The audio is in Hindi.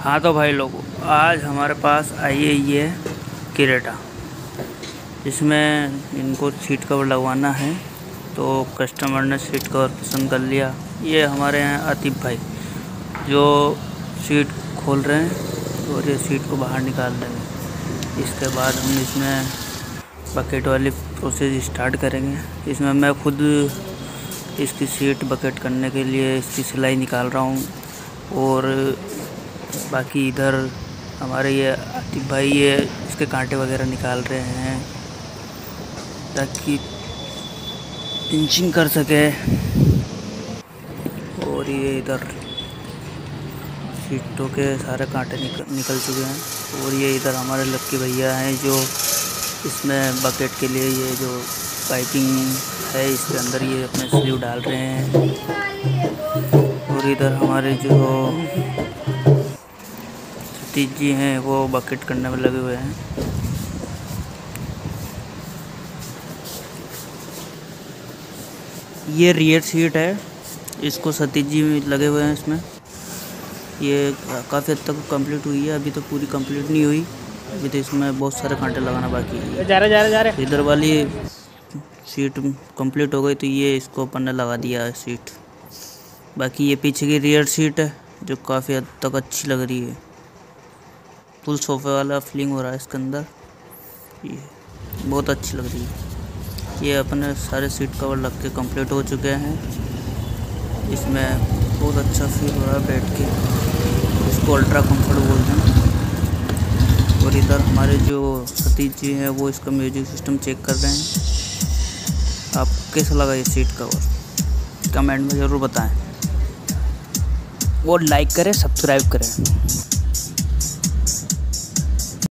हाँ तो भाई लोगों, आज हमारे पास आई है ये किरेटा। इसमें इनको सीट कवर लगवाना है तो कस्टमर ने सीट कवर पसंद कर लिया। ये हमारे यहाँ आतिफ भाई, जो सीट खोल रहे हैं और ये सीट को बाहर निकाल देंगे इसके बाद हम इसमें बकेट वाली प्रोसेस स्टार्ट करेंगे। इसमें मैं खुद इसकी सीट बकेट करने के लिए इसकी सिलाई निकाल रहा हूँ और बाकी इधर हमारे ये आतिफ भाई ये इसके कांटे वगैरह निकाल रहे हैं, ताकि पिंचिंग कर सके। और ये इधर सीटों के सारे कांटे निकल निकल चुके हैं। और ये इधर हमारे लक्की भैया हैं जो इसमें बकेट के लिए ये जो पाइपिंग है, इसके अंदर ये अपने स्लीव डाल रहे हैं। और इधर हमारे जो सतीश जी हैं वो बकेट करने में लगे हुए हैं। ये रियर सीट है इसको सतीश जी लगे हुए हैं इसमें। ये काफ़ी हद तक कंप्लीट हुई है अभी तो पूरी कंप्लीट नहीं हुई। अभी तो इसमें बहुत सारे कांटे लगाना बाकी है। जा रहे जा रहे जा रहे। इधर वाली सीट कंप्लीट हो गई तो ये इसको अपन ने लगा दिया है सीट बाकी ये पीछे की रियर सीट है जो काफ़ी हद तक अच्छी लग रही है। फुल सोफे वाला फीलिंग हो रहा है इसके अंदर। ये बहुत अच्छी लग रही है। ये अपने सारे सीट कवर लग के कंप्लीट हो चुके हैं। इसमें बहुत अच्छा फील हो रहा है बैठ के। इसको अल्ट्रा कंफर्ट बोलते हैं। और इधर हमारे जो सतीश जी हैं, वो इसका म्यूज़िक सिस्टम चेक कर रहे हैं। आपको कैसा लगा ये सीट कवर कमेंट में ज़रूर बताएँ। वो लाइक करें सब्सक्राइब करें।